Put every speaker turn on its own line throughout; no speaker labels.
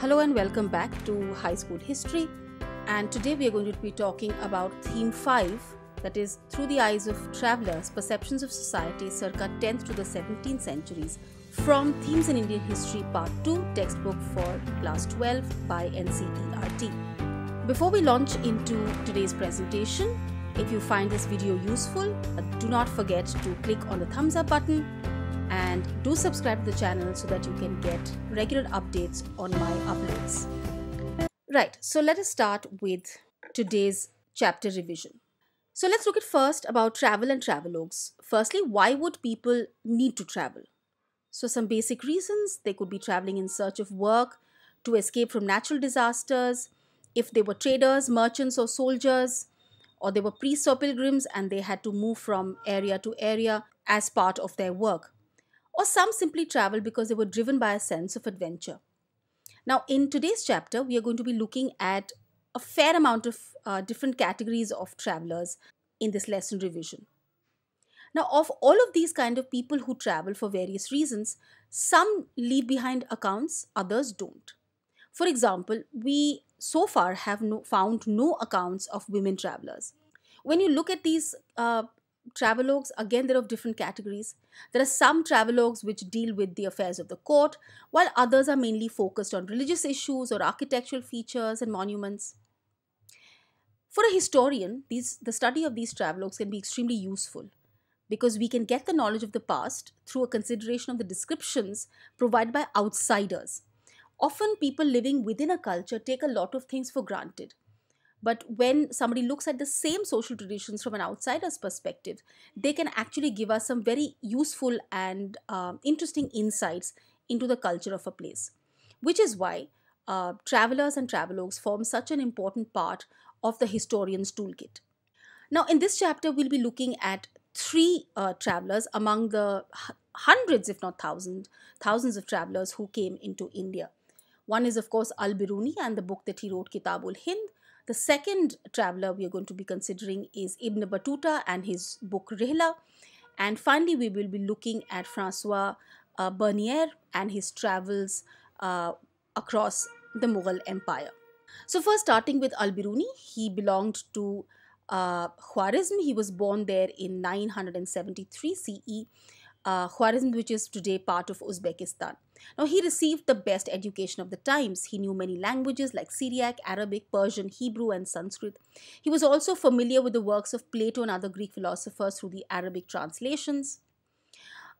Hello and welcome back to High School History. And today we are going to be talking about theme 5 that is through the eyes of travelers perceptions of society circa 10th to the 17th centuries from Themes in Indian History Part 2 textbook for class 12 by NCERT. Before we launch into today's presentation, if you find this video useful, uh, do not forget to click on the thumbs up button and do subscribe to the channel so that you can get regular updates on my uploads. Right, so let us start with today's chapter revision. So let's look at first about travel and travelogues. Firstly, why would people need to travel? So, some basic reasons they could be traveling in search of work, to escape from natural disasters, if they were traders, merchants, or soldiers, or they were priests or pilgrims and they had to move from area to area as part of their work or some simply travel because they were driven by a sense of adventure. Now, in today's chapter, we are going to be looking at a fair amount of uh, different categories of travelers in this lesson revision. Now, of all of these kind of people who travel for various reasons, some leave behind accounts, others don't. For example, we so far have no, found no accounts of women travelers. When you look at these uh, travelogues, again, they're of different categories. There are some travelogues which deal with the affairs of the court, while others are mainly focused on religious issues or architectural features and monuments. For a historian, these, the study of these travelogues can be extremely useful because we can get the knowledge of the past through a consideration of the descriptions provided by outsiders. Often, people living within a culture take a lot of things for granted but when somebody looks at the same social traditions from an outsider's perspective, they can actually give us some very useful and uh, interesting insights into the culture of a place. Which is why uh, travelers and travelogues form such an important part of the historian's toolkit. Now, in this chapter, we'll be looking at three uh, travelers among the hundreds, if not thousands, thousands of travelers who came into India. One is, of course, Al Biruni and the book that he wrote, Kitabul Hind. The second traveler we are going to be considering is Ibn Battuta and his book Rihla. And finally, we will be looking at Francois uh, Bernier and his travels uh, across the Mughal Empire. So, first starting with Al Biruni, he belonged to uh, Khwarizm. He was born there in 973 CE, uh, Khwarizm, which is today part of Uzbekistan. Now, he received the best education of the times. He knew many languages like Syriac, Arabic, Persian, Hebrew, and Sanskrit. He was also familiar with the works of Plato and other Greek philosophers through the Arabic translations.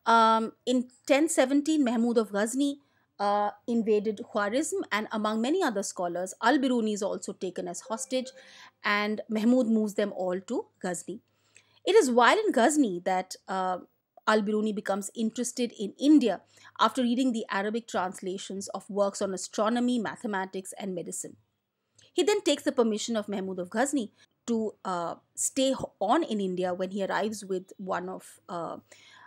Um, in 1017, Mahmud of Ghazni uh, invaded Khwarizm, and among many other scholars, Al Biruni is also taken as hostage, and Mahmud moves them all to Ghazni. It is while in Ghazni that uh, Al Biruni becomes interested in India after reading the Arabic translations of works on astronomy, mathematics, and medicine. He then takes the permission of Mahmud of Ghazni to uh, stay on in India when he arrives with one of uh,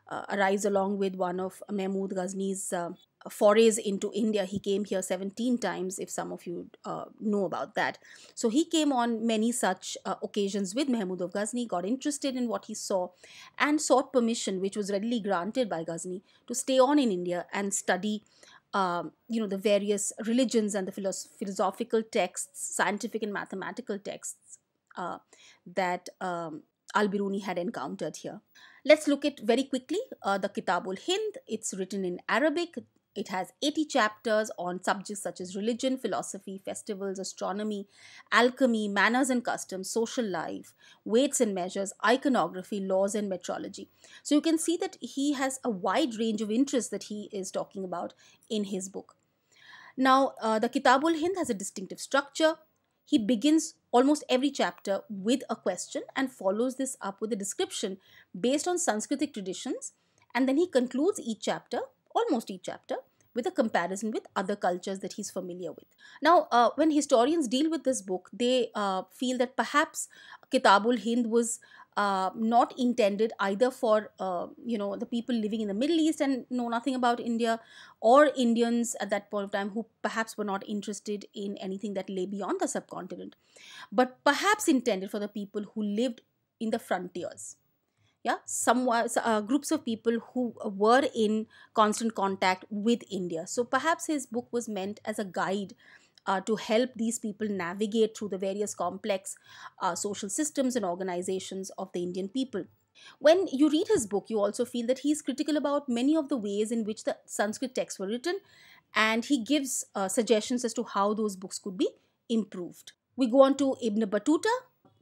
uh, arrives along with one of Mahmud Ghazni's uh, forays into India. He came here 17 times, if some of you uh, know about that. So he came on many such uh, occasions with Mahmud of Ghazni, got interested in what he saw, and sought permission, which was readily granted by Ghazni, to stay on in India and study. Um, you know the various religions and the philosoph- philosophical texts, scientific and mathematical texts uh, that um, Al Biruni had encountered here. Let's look at very quickly uh, the Kitabul Hind. It's written in Arabic. It has 80 chapters on subjects such as religion, philosophy, festivals, astronomy, alchemy, manners and customs, social life, weights and measures, iconography, laws, and metrology. So you can see that he has a wide range of interests that he is talking about in his book. Now, uh, the Kitabul Hind has a distinctive structure. He begins almost every chapter with a question and follows this up with a description based on Sanskritic traditions, and then he concludes each chapter almost each chapter with a comparison with other cultures that he's familiar with. Now, uh, when historians deal with this book, they uh, feel that perhaps Kitabul Hind was uh, not intended either for uh, you know the people living in the Middle East and know nothing about India, or Indians at that point of time who perhaps were not interested in anything that lay beyond the subcontinent, but perhaps intended for the people who lived in the frontiers yeah some uh, groups of people who were in constant contact with india. So perhaps his book was meant as a guide uh, to help these people navigate through the various complex uh, social systems and organizations of the indian people. When you read his book you also feel that he's critical about many of the ways in which the sanskrit texts were written and he gives uh, suggestions as to how those books could be improved. We go on to ibn battuta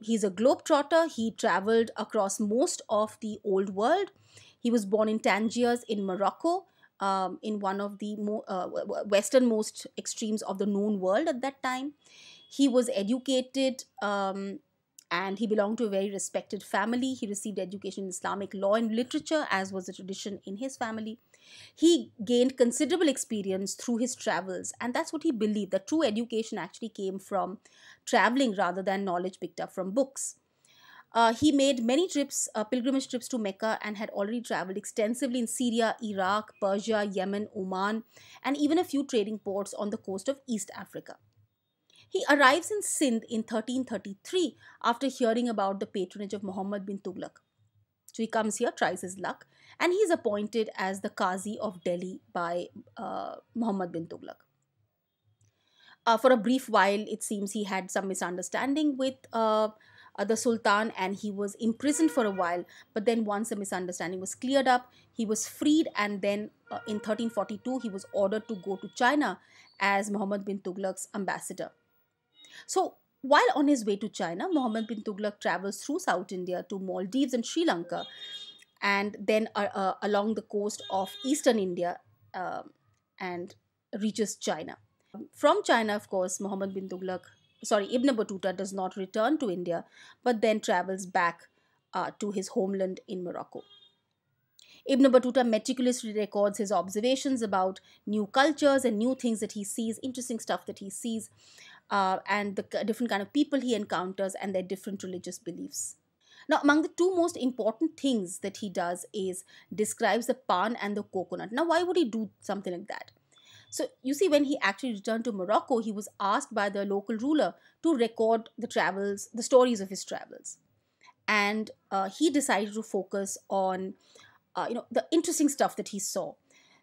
he's a globetrotter. He traveled across most of the old world. He was born in Tangiers in Morocco, um, in one of the mo- uh, westernmost extremes of the known world at that time. He was educated um, and he belonged to a very respected family. He received education in Islamic law and literature, as was the tradition in his family. He gained considerable experience through his travels, and that's what he believed that true education actually came from traveling rather than knowledge picked up from books. Uh, he made many trips, uh, pilgrimage trips to Mecca, and had already traveled extensively in Syria, Iraq, Persia, Yemen, Oman, and even a few trading ports on the coast of East Africa. He arrives in Sindh in 1333 after hearing about the patronage of Muhammad bin Tughlaq. So he comes here, tries his luck, and he's appointed as the Qazi of Delhi by uh, Muhammad bin Tughlaq. Uh, for a brief while, it seems he had some misunderstanding with uh, uh, the Sultan and he was imprisoned for a while. But then, once the misunderstanding was cleared up, he was freed, and then uh, in 1342, he was ordered to go to China as Muhammad bin Tughlaq's ambassador. So, while on his way to China, Muhammad bin Tughlaq travels through South India to Maldives and Sri Lanka, and then uh, uh, along the coast of eastern India uh, and reaches China. From China, of course, Muhammad bin Tughlaq, sorry, Ibn Battuta does not return to India, but then travels back uh, to his homeland in Morocco. Ibn Battuta meticulously records his observations about new cultures and new things that he sees, interesting stuff that he sees, uh, and the different kind of people he encounters and their different religious beliefs. Now, among the two most important things that he does is describes the pan and the coconut. Now, why would he do something like that? So, you see, when he actually returned to Morocco, he was asked by the local ruler to record the travels, the stories of his travels. And uh, he decided to focus on, uh, you know, the interesting stuff that he saw.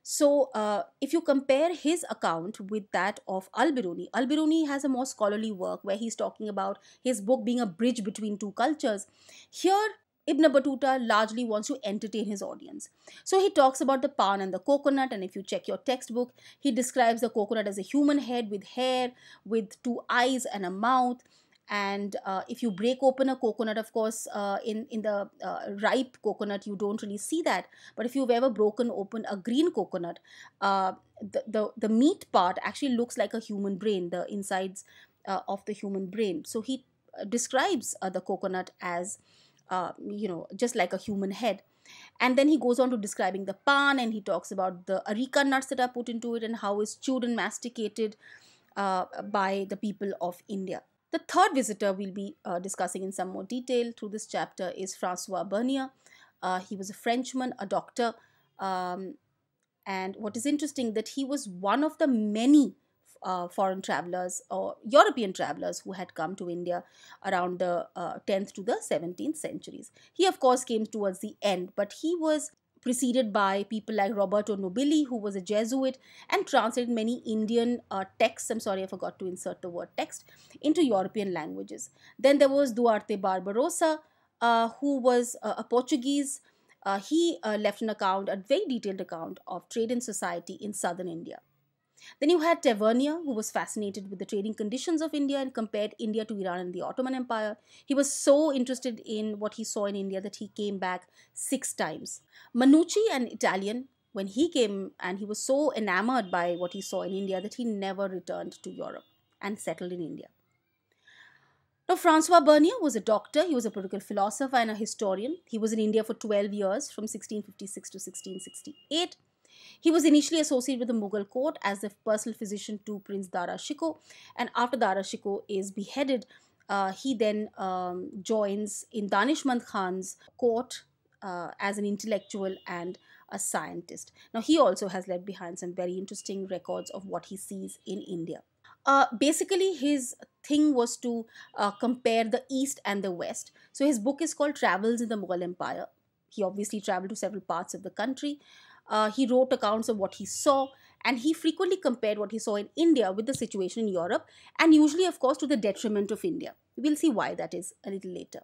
So, uh, if you compare his account with that of Al Biruni, Al Biruni has a more scholarly work where he's talking about his book being a bridge between two cultures. Here, Ibn Battuta largely wants to entertain his audience. So he talks about the pan and the coconut, and if you check your textbook, he describes the coconut as a human head with hair, with two eyes and a mouth and uh, if you break open a coconut of course uh, in in the uh, ripe coconut you don't really see that. But if you've ever broken open a green coconut uh, the, the the meat part actually looks like a human brain the insides uh, of the human brain. So he uh, describes the coconut as you know just like a human head. And then he goes on to describing the pan and he talks about the areca nuts that are put into it and how it's chewed and masticated by the people of india the third visitor we'll be uh, discussing in some more detail through this chapter is Francois Bernier. Uh, he was a Frenchman, a doctor, um, and what is interesting that he was one of the many uh, foreign travelers or European travelers who had come to India around the 10th uh, to the 17th centuries. He, of course, came towards the end, but he was preceded by people like Roberto Nobili, who was a Jesuit and translated many Indian uh, texts. I'm sorry, I forgot to insert the word text into European languages. Then there was Duarte Barbarossa, uh, who was uh, a Portuguese. Uh, he uh, left an account, a very detailed account of trade and society in southern India. Then you had Tavernier, who was fascinated with the trading conditions of India and compared India to Iran and the Ottoman Empire. He was so interested in what he saw in India that he came back six times. Manucci, an Italian, when he came and he was so enamored by what he saw in India that he never returned to Europe and settled in India. Now, Francois Bernier was a doctor, he was a political philosopher and a historian. He was in India for 12 years, from 1656 to 1668. He was initially associated with the Mughal court as the personal physician to Prince Dara Shikoh, and after Dara Shikoh is beheaded, uh, he then um, joins in Danishmand Khan's court uh, as an intellectual and a scientist. Now, he also has left behind some very interesting records of what he sees in India. Uh, basically, his thing was to uh, compare the East and the West. So, his book is called Travels in the Mughal Empire He obviously traveled to several parts of the country. Uh, he wrote accounts of what he saw, and he frequently compared what he saw in India with the situation in Europe, and usually, of course, to the detriment of India. We'll see why that is a little later.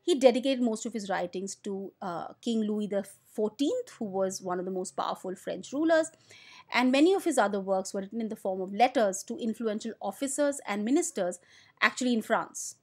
He dedicated most of his writings to uh, King Louis XIV, who was one of the most powerful French rulers, and many of his other works were written in the form of letters to influential officers and ministers, actually in France.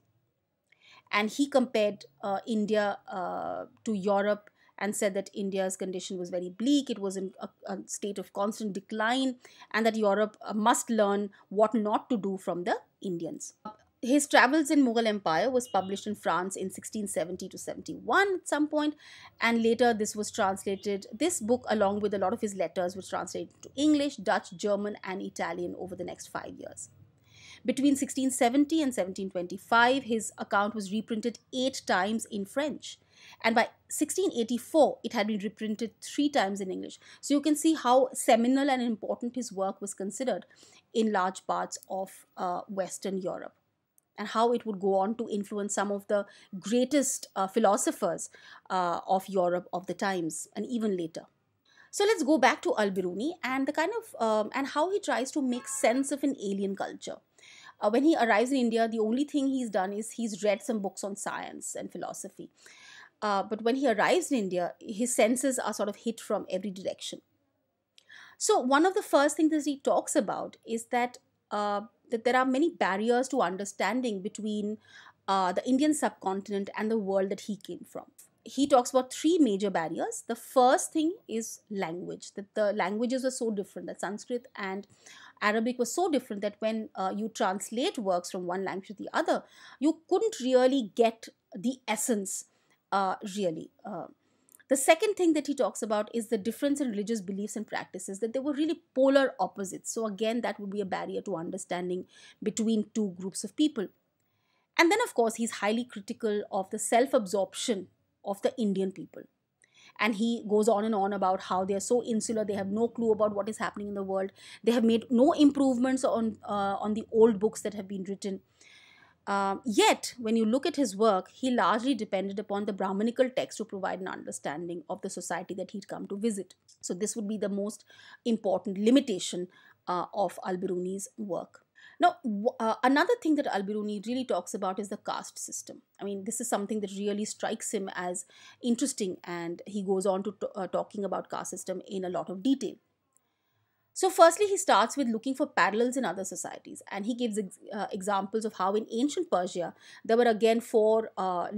And he compared uh, India uh, to Europe and said that India's condition was very bleak, it was in a, a state of constant decline, and that Europe uh, must learn what not to do from the Indians. His travels in mughal empire was published in france in 1670 to 71 at some point and later this was translated this book along with a lot of his letters was translated to english dutch german and italian over the next 5 years. Between 1670 and 1725 his account was reprinted 8 times in french and by 1684 it had been reprinted 3 times in english so you can see how seminal and important his work was considered in large parts of uh, western europe and how it would go on to influence some of the greatest uh, philosophers uh, of Europe of the times and even later. So let's go back to Al-Biruni and the kind of um, and how he tries to make sense of an alien culture. Uh, when he arrives in India, the only thing he's done is he's read some books on science and philosophy. Uh, but when he arrives in India, his senses are sort of hit from every direction. So one of the first things that he talks about is that uh, that there are many barriers to understanding between uh, the Indian subcontinent and the world that he came from. He talks about three major barriers. The first thing is language, that the languages were so different, that Sanskrit and Arabic was so different that when uh, you translate works from one language to the other, you couldn't really get the essence uh, really. Uh, the second thing that he talks about is the difference in religious beliefs and practices, that they were really polar opposites. So, again, that would be a barrier to understanding between two groups of people. And then, of course, he's highly critical of the self absorption of the Indian people. And he goes on and on about how they are so insular, they have no clue about what is happening in the world. They have made no improvements on, uh, on the old books that have been written. Um, yet, when you look at his work, he largely depended upon the Brahmanical text to provide an understanding of the society that he'd come to visit. So, this would be the most important limitation uh, of Al Biruni's work. Now, uh, another thing that Al Biruni really talks about is the caste system. I mean, this is something that really strikes him as interesting, and he goes on to uh, talking about caste system in a lot of detail. So, firstly, he starts with looking for parallels in other societies, and he gives ex- uh, examples of how in ancient Persia there were again four uh,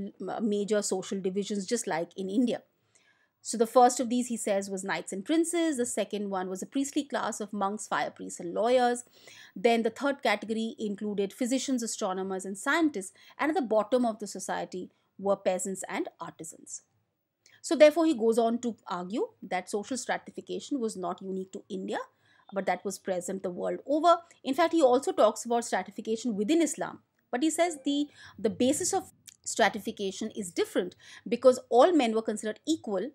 major social divisions, just like in India. So, the first of these, he says, was knights and princes. The second one was a priestly class of monks, fire priests, and lawyers. Then, the third category included physicians, astronomers, and scientists. And at the bottom of the society were peasants and artisans. So, therefore, he goes on to argue that social stratification was not unique to India but that was present the world over. In fact, he also talks about stratification within Islam. But he says the, the basis of stratification is different because all men were considered equal,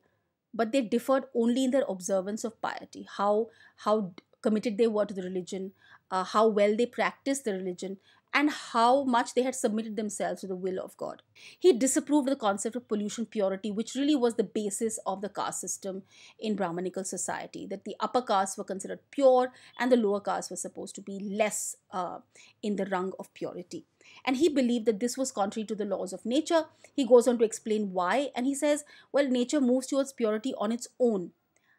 but they differed only in their observance of piety, how, how committed they were to the religion, uh, how well they practiced the religion, and how much they had submitted themselves to the will of God. He disapproved the concept of pollution purity, which really was the basis of the caste system in Brahmanical society, that the upper castes were considered pure and the lower castes were supposed to be less uh, in the rung of purity. And he believed that this was contrary to the laws of nature. He goes on to explain why, and he says, well, nature moves towards purity on its own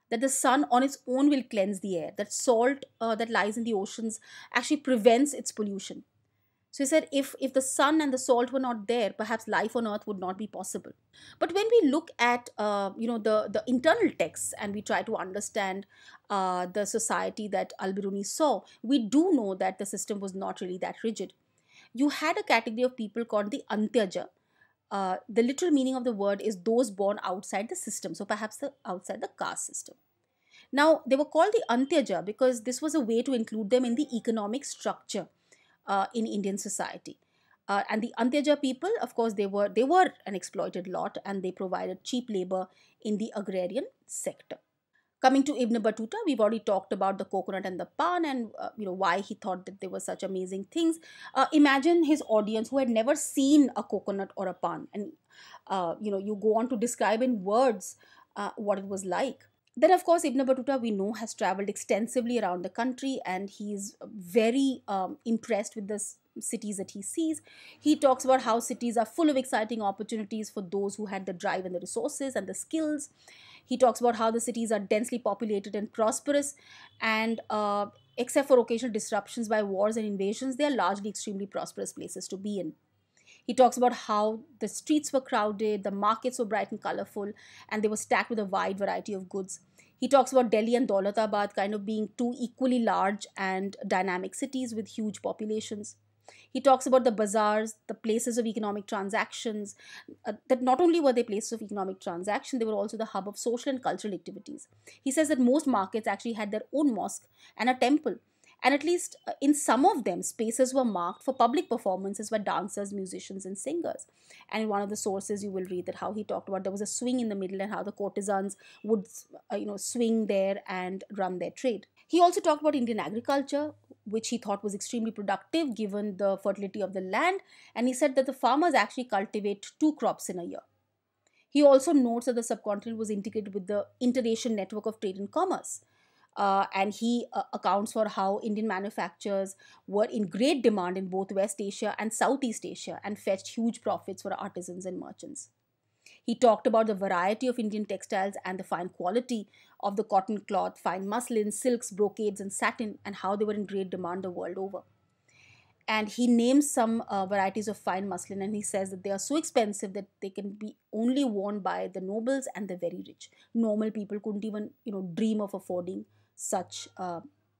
that the sun on its own will cleanse the air, that salt uh, that lies in the oceans actually prevents its pollution. So he said, if, if the sun and the salt were not there, perhaps life on earth would not be possible. But when we look at, uh, you know, the, the internal texts and we try to understand uh, the society that Al-Biruni saw, we do know that the system was not really that rigid. You had a category of people called the Antyaja. Uh, the literal meaning of the word is those born outside the system, so perhaps the outside the caste system. Now, they were called the Antyaja because this was a way to include them in the economic structure uh, in Indian society. Uh, and the Antyaja people, of course, they were they were an exploited lot, and they provided cheap labor in the agrarian sector. Coming to Ibn Battuta, we've already talked about the coconut and the pan and uh, you know why he thought that they were such amazing things. Uh, imagine his audience who had never seen a coconut or a pan, and uh, you know you go on to describe in words uh, what it was like. Then, of course, Ibn Battuta we know has traveled extensively around the country, and he's very um, impressed with the cities that he sees. He talks about how cities are full of exciting opportunities for those who had the drive and the resources and the skills he talks about how the cities are densely populated and prosperous, and uh, except for occasional disruptions by wars and invasions, they are largely extremely prosperous places to be in. He talks about how the streets were crowded, the markets were bright and colorful, and they were stacked with a wide variety of goods. He talks about Delhi and Daulatabad kind of being two equally large and dynamic cities with huge populations. He talks about the bazaars, the places of economic transactions, uh, that not only were they places of economic transaction, they were also the hub of social and cultural activities. He says that most markets actually had their own mosque and a temple. And at least uh, in some of them, spaces were marked for public performances by dancers, musicians, and singers. And in one of the sources, you will read that how he talked about there was a swing in the middle and how the courtesans would, uh, you know, swing there and run their trade. He also talked about Indian agriculture, which he thought was extremely productive given the fertility of the land, and he said that the farmers actually cultivate two crops in a year. He also notes that the subcontinent was integrated with the inter-Asian network of trade and commerce. Uh, and he uh, accounts for how Indian manufacturers were in great demand in both West Asia and Southeast Asia and fetched huge profits for artisans and merchants. He talked about the variety of Indian textiles and the fine quality of the cotton cloth, fine muslins, silks, brocades, and satin, and how they were in great demand the world over. And he names some uh, varieties of fine muslin, and he says that they are so expensive that they can be only worn by the nobles and the very rich. Normal people couldn't even, you know, dream of affording such uh,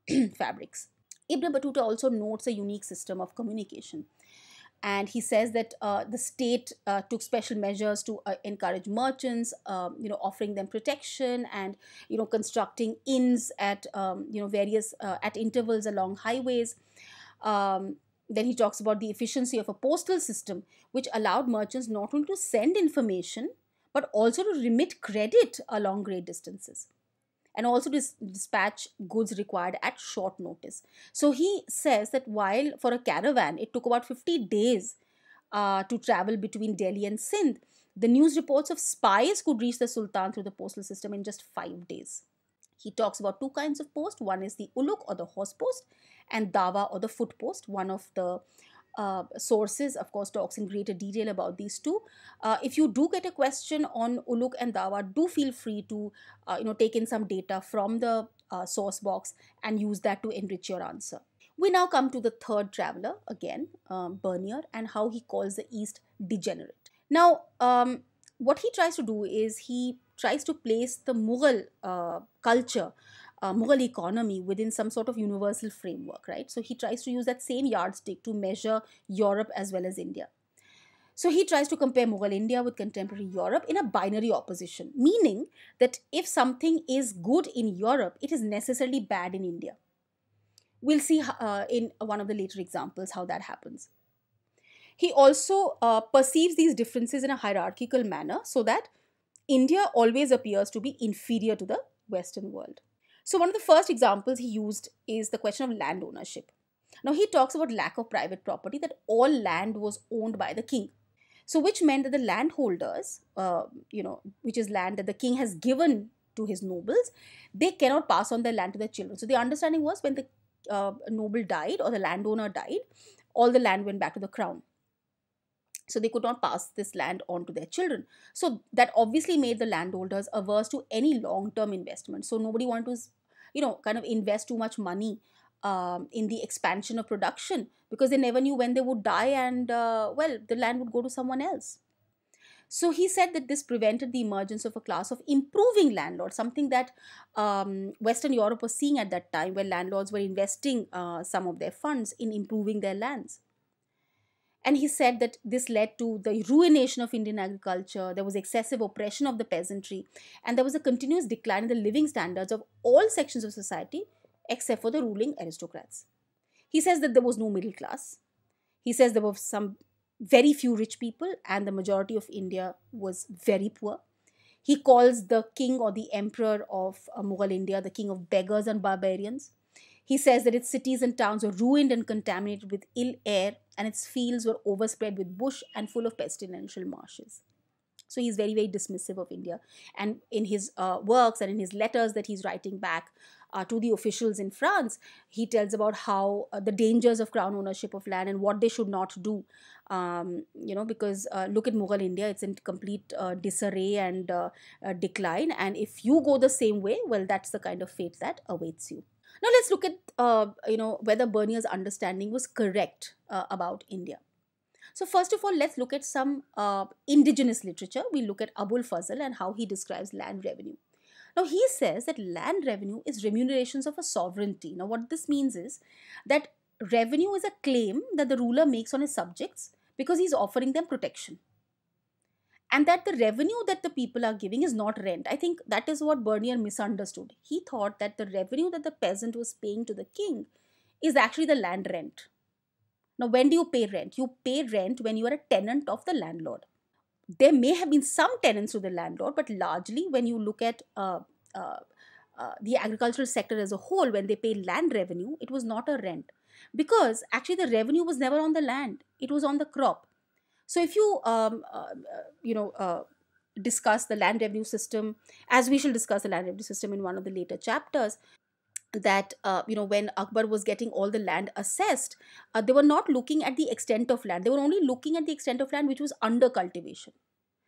fabrics. Ibn Battuta also notes a unique system of communication. And he says that uh, the state uh, took special measures to uh, encourage merchants um, you know offering them protection and you know constructing inns at um, you know various uh, at intervals along highways. Um, then he talks about the efficiency of a postal system which allowed merchants not only to send information but also to remit credit along great distances and also dis- dispatch goods required at short notice. So he says that while for a caravan it took about 50 days uh, to travel between Delhi and Sindh, the news reports of spies could reach the Sultan through the postal system in just five days. He talks about two kinds of post. One is the uluk or the horse post, and dawa or the foot post. One of the uh, sources, of course, talks in greater detail about these two. Uh, if you do get a question on Uluk and Dawa, do feel free to uh, you know take in some data from the uh, source box and use that to enrich your answer. We now come to the third traveler again, um, Bernier, and how he calls the East degenerate. Now, um, what he tries to do is he tries to place the Mughal uh, culture uh, Mughal economy within some sort of universal framework, right? So he tries to use that same yardstick to measure Europe as well as India. So he tries to compare Mughal India with contemporary Europe in a binary opposition, meaning that if something is good in Europe, it is necessarily bad in India. We'll see uh, in one of the later examples how that happens. He also uh, perceives these differences in a hierarchical manner so that India always appears to be inferior to the Western world. So, one of the first examples he used is the question of land ownership. Now, he talks about lack of private property, that all land was owned by the king. So, which meant that the landholders, uh, you know, which is land that the king has given to his nobles, they cannot pass on their land to their children. So, the understanding was when the uh, noble died or the landowner died, all the land went back to the crown so they could not pass this land on to their children so that obviously made the landholders averse to any long term investment so nobody wanted to you know kind of invest too much money um, in the expansion of production because they never knew when they would die and uh, well the land would go to someone else so he said that this prevented the emergence of a class of improving landlords, something that um, Western Europe was seeing at that time, where landlords were investing uh, some of their funds in improving their lands. And he said that this led to the ruination of Indian agriculture, there was excessive oppression of the peasantry, and there was a continuous decline in the living standards of all sections of society except for the ruling aristocrats. He says that there was no middle class. He says there were some very few rich people, and the majority of India was very poor. He calls the king or the emperor of uh, Mughal India the king of beggars and barbarians. He says that its cities and towns were ruined and contaminated with ill air, and its fields were overspread with bush and full of pestilential marshes. So he's very, very dismissive of India. And in his uh, works and in his letters that he's writing back uh, to the officials in France, he tells about how uh, the dangers of crown ownership of land and what they should not do. Um, you know, because uh, look at Mughal India, it's in complete uh, disarray and uh, decline. And if you go the same way, well, that's the kind of fate that awaits you. Now let's look at you know whether Bernier's understanding was correct about India. So first of all, let's look at some uh, indigenous literature. We look at Abul Fazl and how he describes land revenue. Now he says that land revenue is remunerations of a sovereignty. Now what this means is that revenue is a claim that the ruler makes on his subjects because he's offering them protection. And that the revenue that the people are giving is not rent. I think that is what Bernier misunderstood. He thought that the revenue that the peasant was paying to the king is actually the land rent. Now, when do you pay rent? You pay rent when you are a tenant of the landlord. There may have been some tenants to the landlord, but largely when you look at uh, uh, uh, the agricultural sector as a whole, when they pay land revenue, it was not a rent because actually the revenue was never on the land; it was on the crop. So if you um, uh, you know uh, discuss the land revenue system, as we shall discuss the land revenue system in one of the later chapters, that uh, you know when akbar was getting all the land assessed uh, they were not looking at the extent of land. They were only looking at the extent of land which was under cultivation.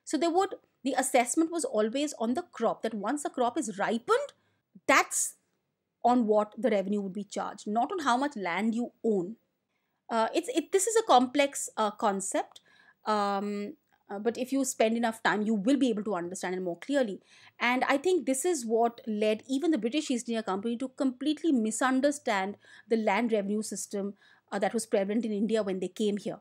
So they would the assessment was always on the crop that once the crop is ripened that's on what the revenue would be charged not on how much land you own. Uh, it's it, this is a complex uh, concept um, uh, but if you spend enough time, you will be able to understand it more clearly. And I think this is what led even the British East India Company to completely misunderstand the land revenue system uh, that was prevalent in India when they came here.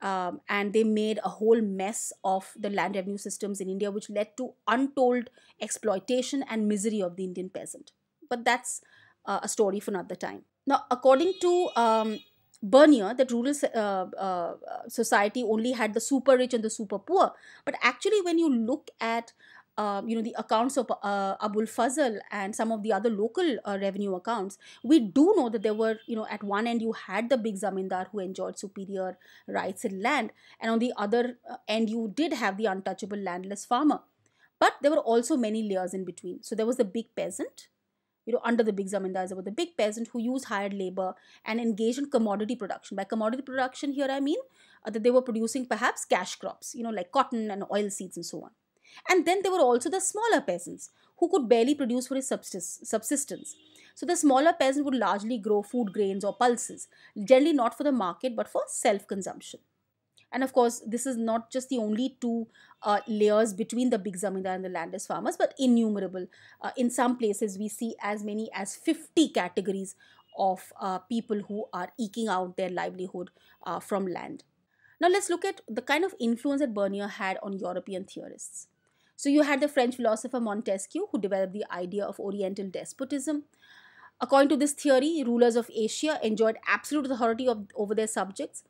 Um, and they made a whole mess of the land revenue systems in India, which led to untold exploitation and misery of the Indian peasant. But that's uh, a story for another time. Now, according to um, Bernier that rural uh, uh, society only had the super rich and the super poor. But actually, when you look at um, you know the accounts of uh, Abul Fazl and some of the other local uh, revenue accounts, we do know that there were you know at one end you had the big zamindar who enjoyed superior rights in land, and on the other uh, end you did have the untouchable landless farmer. But there were also many layers in between. So there was the big peasant, you know, under the big zamindars, about the big peasant who used hired labor and engaged in commodity production. By commodity production, here I mean uh, that they were producing perhaps cash crops, you know, like cotton and oil seeds and so on. And then there were also the smaller peasants who could barely produce for his subsistence. So the smaller peasant would largely grow food grains or pulses, generally not for the market but for self consumption. And of course, this is not just the only two uh, layers between the big zamindar and the landless farmers, but innumerable. Uh, in some places, we see as many as 50 categories of uh, people who are eking out their livelihood uh, from land. Now, let's look at the kind of influence that Bernier had on European theorists. So, you had the French philosopher Montesquieu, who developed the idea of Oriental despotism. According to this theory, rulers of Asia enjoyed absolute authority of, over their subjects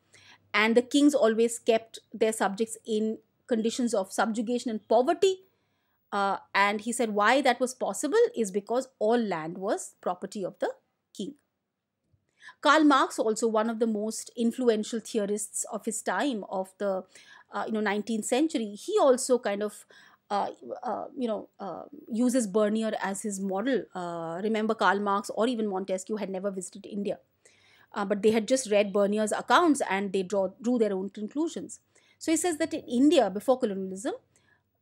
and the kings always kept their subjects in conditions of subjugation and poverty. Uh, and he said why that was possible is because all land was property of the king. Karl Marx, also one of the most influential theorists of his time, of the uh, you know 19th century, he also kind of uh, uh, you know, uh, uses Bernier as his model. Uh, remember, Karl Marx or even Montesquieu had never visited India uh, but they had just read Bernier's accounts and they draw, drew their own conclusions. So he says that in India, before colonialism,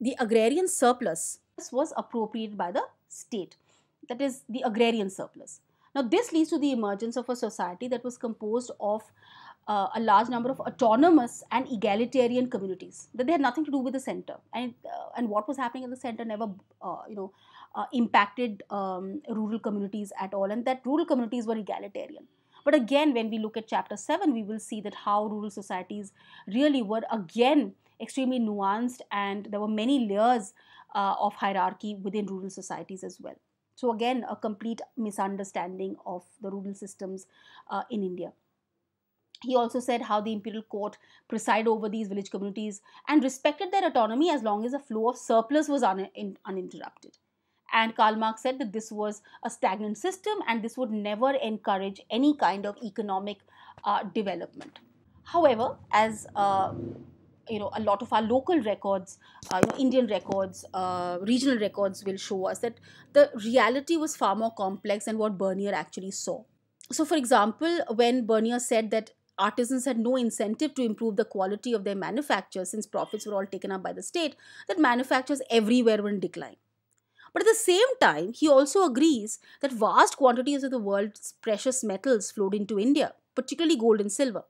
the agrarian surplus was appropriated by the state. That is the agrarian surplus. Now, this leads to the emergence of a society that was composed of uh, a large number of autonomous and egalitarian communities that they had nothing to do with the center and uh, and what was happening in the center never uh, you know uh, impacted um, rural communities at all and that rural communities were egalitarian but again, when we look at chapter 7, we will see that how rural societies really were again extremely nuanced and there were many layers uh, of hierarchy within rural societies as well. So, again, a complete misunderstanding of the rural systems uh, in India. He also said how the imperial court presided over these village communities and respected their autonomy as long as the flow of surplus was un- uninterrupted. And Karl Marx said that this was a stagnant system and this would never encourage any kind of economic uh, development. However, as uh, you know, a lot of our local records, uh, you know, Indian records, uh, regional records will show us that the reality was far more complex than what Bernier actually saw. So, for example, when Bernier said that artisans had no incentive to improve the quality of their manufacture since profits were all taken up by the state, that manufacturers everywhere were in decline. But at the same time, he also agrees that vast quantities of the world's precious metals flowed into India, particularly gold and silver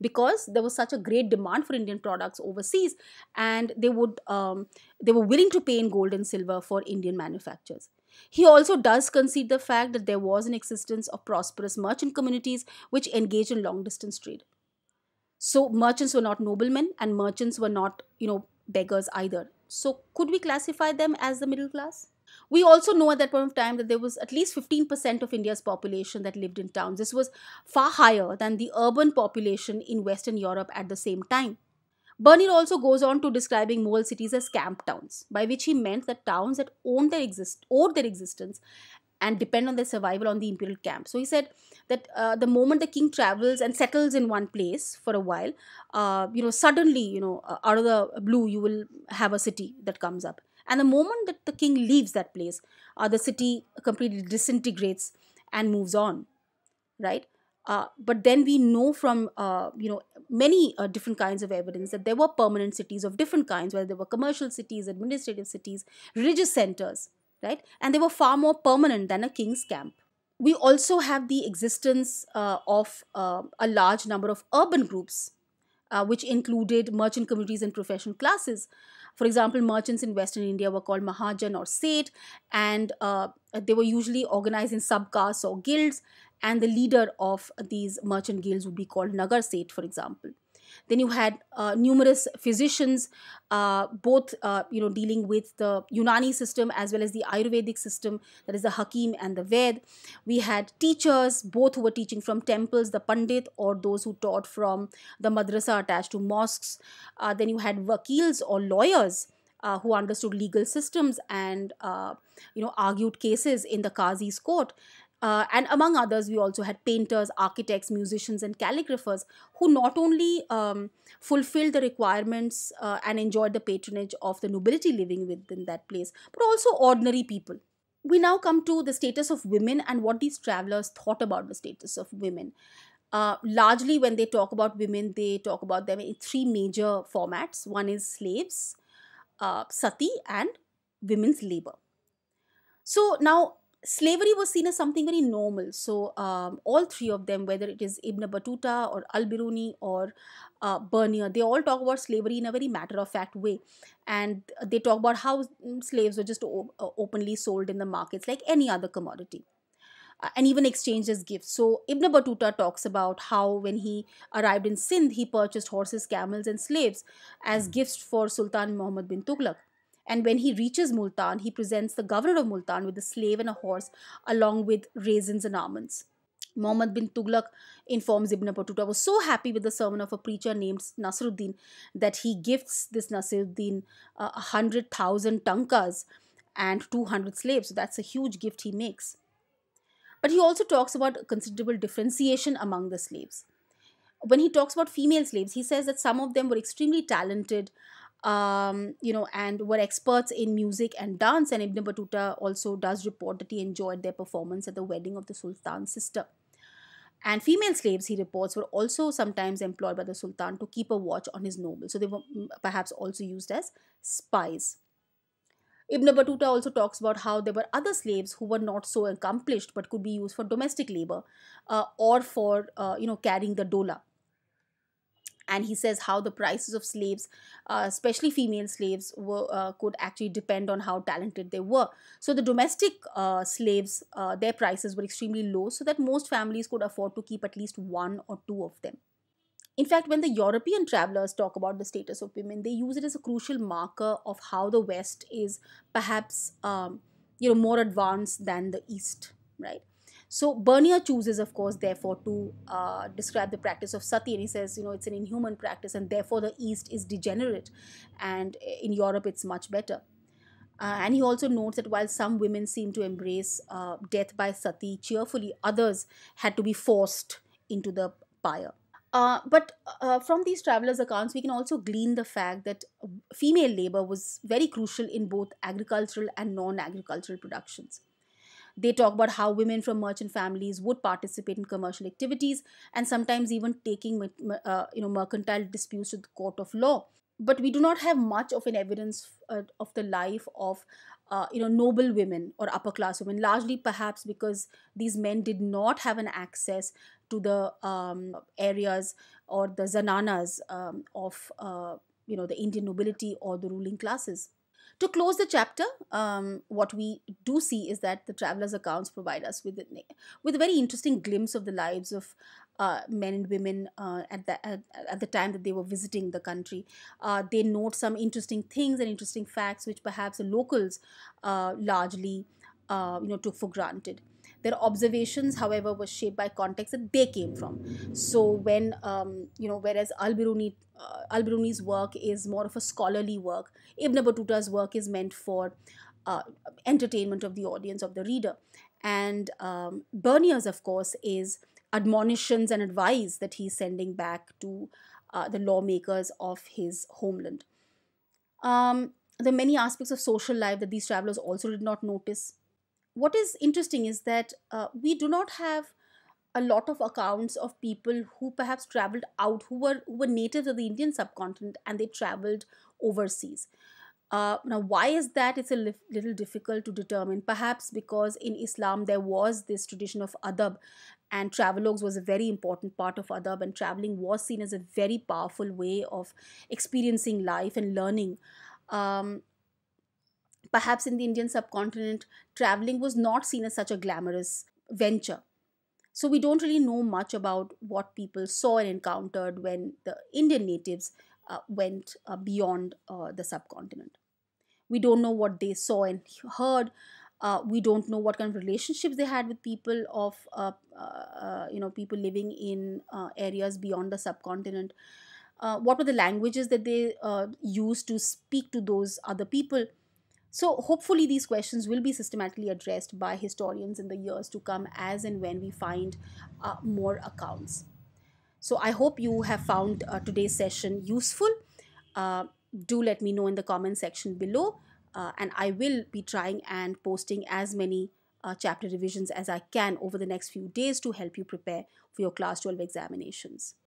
because there was such a great demand for Indian products overseas, and they would um, they were willing to pay in gold and silver for Indian manufacturers. He also does concede the fact that there was an existence of prosperous merchant communities which engaged in long distance trade. So merchants were not noblemen, and merchants were not you know beggars either. So could we classify them as the middle class? We also know at that point of time that there was at least 15% of India's population that lived in towns. This was far higher than the urban population in Western Europe at the same time. Bernier also goes on to describing Mughal cities as camp towns, by which he meant that towns that owned their exist owed their existence and depend on their survival on the imperial camp. So he said that uh, the moment the king travels and settles in one place for a while, uh, you know, suddenly, you know, uh, out of the blue, you will have a city that comes up. And the moment that the king leaves that place, uh, the city completely disintegrates and moves on, right? Uh, but then we know from uh, you know many different kinds of evidence that there were permanent cities of different kinds, whether they were commercial cities, administrative cities, religious centers, right? And they were far more permanent than a king's camp. We also have the existence uh, of uh, a large number of urban groups, uh, which included merchant communities and professional classes, for example, merchants in Western India were called Mahajan or Seth, and uh, they were usually organized in subcastes or guilds, and the leader of these merchant guilds would be called Nagar Seth, for example. Then you had uh, numerous physicians, uh, both uh, you know dealing with the Unani system as well as the Ayurvedic system, that is the Hakim and the Ved. We had teachers, both who were teaching from temples, the Pandit, or those who taught from the madrasa attached to mosques. Uh, then you had wakils or lawyers. Uh, who understood legal systems and uh, you know argued cases in the Qazi's court uh, and among others, we also had painters, architects, musicians, and calligraphers who not only um, fulfilled the requirements uh, and enjoyed the patronage of the nobility living within that place, but also ordinary people. We now come to the status of women and what these travelers thought about the status of women. Uh, largely, when they talk about women, they talk about them in three major formats one is slaves, uh, sati, and women's labor. So, now slavery was seen as something very normal. So um, all three of them, whether it is Ibn Battuta or Al-Biruni or uh, Bernier, they all talk about slavery in a very matter-of-fact way. And they talk about how mm, slaves were just uh, openly sold in the markets like any other commodity. Uh, and even exchanged as gifts. So Ibn Battuta talks about how when he arrived in Sindh, he purchased horses, camels, and slaves as gifts for Sultan Muhammad bin Tughlaq. And when he reaches Multan, he presents the governor of Multan with a slave and a horse, along with raisins and almonds. Muhammad bin Tughlaq informs Ibn Battuta was so happy with the sermon of a preacher named Nasruddin that he gifts this Nasruddin uh, 100,000 tankas and 200 slaves. So that's a huge gift he makes. But he also talks about considerable differentiation among the slaves. When he talks about female slaves, he says that some of them were extremely talented, um, you know, and were experts in music and dance. And Ibn Battuta also does report that he enjoyed their performance at the wedding of the Sultan's sister. And female slaves, he reports, were also sometimes employed by the Sultan to keep a watch on his nobles. So they were mm, perhaps also used as spies. Ibn Battuta also talks about how there were other slaves who were not so accomplished but could be used for domestic labor uh, or for uh, you know carrying the dola and he says how the prices of slaves uh, especially female slaves were uh, could actually depend on how talented they were. So the domestic uh, slaves uh, their prices were extremely low so that most families could afford to keep at least one or two of them. In fact when the european travelers talk about the status of women they use it as a crucial marker of how the west is perhaps um, you know more advanced than the east right So Bernier chooses, of course, therefore, to uh, describe the practice of sati, and he says, you know, it's an inhuman practice, and therefore the East is degenerate, and in Europe it's much better. Uh, and he also notes that while some women seem to embrace uh, death by sati cheerfully, others had to be forced into the pyre. Uh, but uh, from these travelers' accounts, we can also glean the fact that female labor was very crucial in both agricultural and non agricultural productions. They talk about how women from merchant families would participate in commercial activities and sometimes even taking uh, you know, mercantile disputes to the court of law. But we do not have much of an evidence uh, of the life of uh, you know noble women or upper class women largely perhaps because these men did not have an access to the um, areas or the zananas um, of uh, you know the indian nobility or the ruling classes to close the chapter um, what we do see is that the travelers accounts provide us with a, with a very interesting glimpse of the lives of uh, men and women uh, at, the, at, at, the time that they were visiting the country. Uh, they note some interesting things and interesting facts which perhaps the locals uh, largely uh, you know, took for granted. Their observations, however, were shaped by context that they came from. So when, um, you know, whereas Al-Biruni, uh, Al-Biruni's work is more of a scholarly work, Ibn Battuta's work is meant for entertainment of the audience, of the reader. And um, Bernier's, of course, is admonitions and advice that he's sending back to uh, the lawmakers of his homeland. Um, the many aspects of social life that these travelers also did not notice. What is interesting is that uh, we do not have a lot of accounts of people who perhaps traveled out, who were who were natives of the Indian subcontinent and they traveled overseas. Uh, now, why is that? It's a li- little difficult to determine. Perhaps because in Islam there was this tradition of adab, and travelogues was a very important part of adab, and traveling was seen as a very powerful way of experiencing life and learning. Um, perhaps in the Indian subcontinent, traveling was not seen as such a glamorous venture. So we don't really know much about what people saw and encountered when the Indian natives uh, went uh, beyond uh, the subcontinent. We don't know what they saw and heard. Uh, we don't know what kind of relationships they had with people of uh, uh, you know people living in areas beyond the subcontinent. what were the languages that they used to speak to those other people? So, hopefully, these questions will be systematically addressed by historians in the years to come as and when we find uh, more accounts. So I hope you have found uh, today's session useful. Uh, do let me know in the comment section below uh, and I will be trying and posting as many uh, chapter revisions as I can over the next few days to help you prepare for your class 12 examinations.